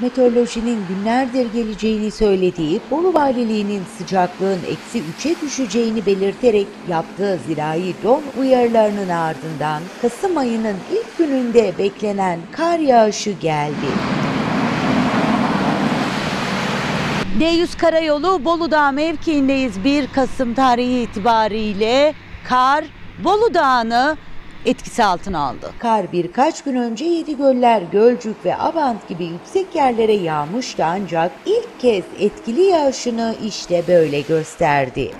meteorolojinin günlerdir geleceğini söylediği Bolu Valiliğinin sıcaklığın eksi 3'e düşeceğini belirterek yaptığı zirai don uyarılarının ardından Kasım ayının ilk gününde beklenen kar yağışı geldi. D100 Karayolu Bolu Dağı mevkiindeyiz. 1 Kasım tarihi itibariyle kar Bolu Dağı'nı etkisi altına aldı. Kar birkaç gün önce Yedigöller, Gölcük ve Abant gibi yüksek yerlere yağmıştı ancak ilk kez etkili yağışını işte böyle gösterdi.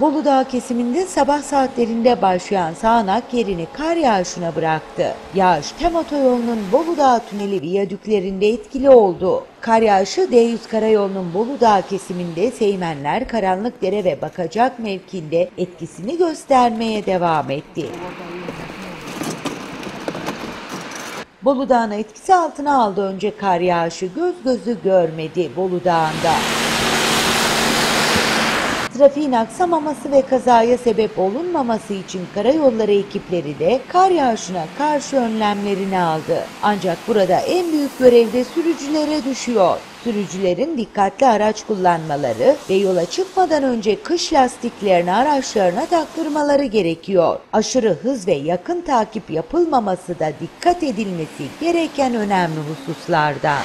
Bolu Dağı kesiminde sabah saatlerinde başlayan sağanak yerini kar yağışına bıraktı. Yağış tem otoyolunun Bolu Dağı tüneli viyadüklerinde etkili oldu. Kar yağışı D100 karayolunun Bolu Dağı kesiminde Seymenler, Karanlıkdere ve Bakacak mevkinde etkisini göstermeye devam etti. Bolu Dağı'nı etkisi altına aldı önce kar yağışı göz gözü görmedi Bolu Dağı'nda. Trafiğin aksamaması ve kazaya sebep olunmaması için karayolları ekipleri de kar yağışına karşı önlemlerini aldı. Ancak burada en büyük görev de sürücülere düşüyor. Sürücülerin dikkatli araç kullanmaları ve yola çıkmadan önce kış lastiklerini araçlarına taktırmaları gerekiyor. Aşırı hız ve yakın takip yapılmaması da dikkat edilmesi gereken önemli hususlardan.